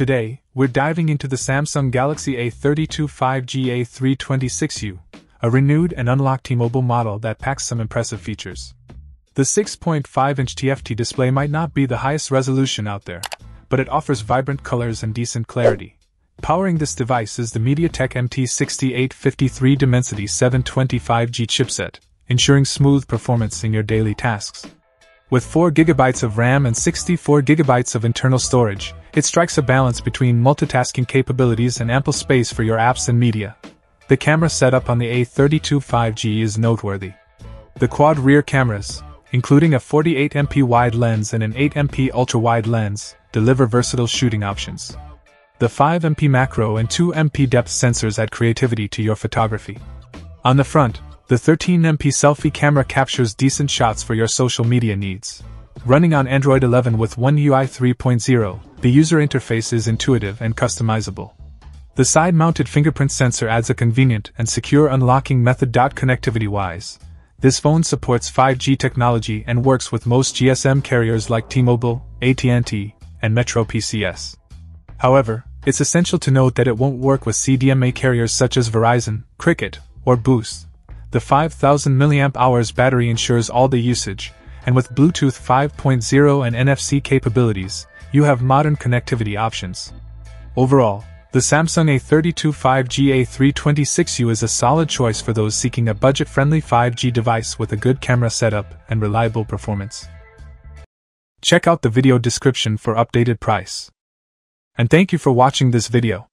Today, we're diving into the Samsung Galaxy A32 5G A326U, a renewed and unlocked T-Mobile model that packs some impressive features. The 6.5-inch TFT display might not be the highest resolution out there, but it offers vibrant colors and decent clarity. Powering this device is the MediaTek MT6853 Dimensity 725G chipset, ensuring smooth performance in your daily tasks. With 4GB of RAM and 64GB of internal storage, it strikes a balance between multitasking capabilities and ample space for your apps and media. The camera setup on the A32 5G is noteworthy. The quad rear cameras, including a 48MP wide lens and an 8MP ultra-wide lens, deliver versatile shooting options. The 5MP macro and 2MP depth sensors add creativity to your photography. On the front, the 13MP selfie camera captures decent shots for your social media needs. Running on Android 11 with One UI 3.0, the user interface is intuitive and customizable. The side mounted fingerprint sensor adds a convenient and secure unlocking method. Connectivity wise, this phone supports 5G technology and works with most GSM carriers like T-Mobile, AT&T, and Metro PCS. However, it's essential to note that it won't work with CDMA carriers such as Verizon, Cricket, or Boost. The 5000 mAh battery ensures all the usage, and with Bluetooth 5.0 and NFC capabilities, you have modern connectivity options. Overall, the Samsung A32 5G A326U is a solid choice for those seeking a budget friendly 5G device with a good camera setup and reliable performance. Check out the video description for updated price. And thank you for watching this video.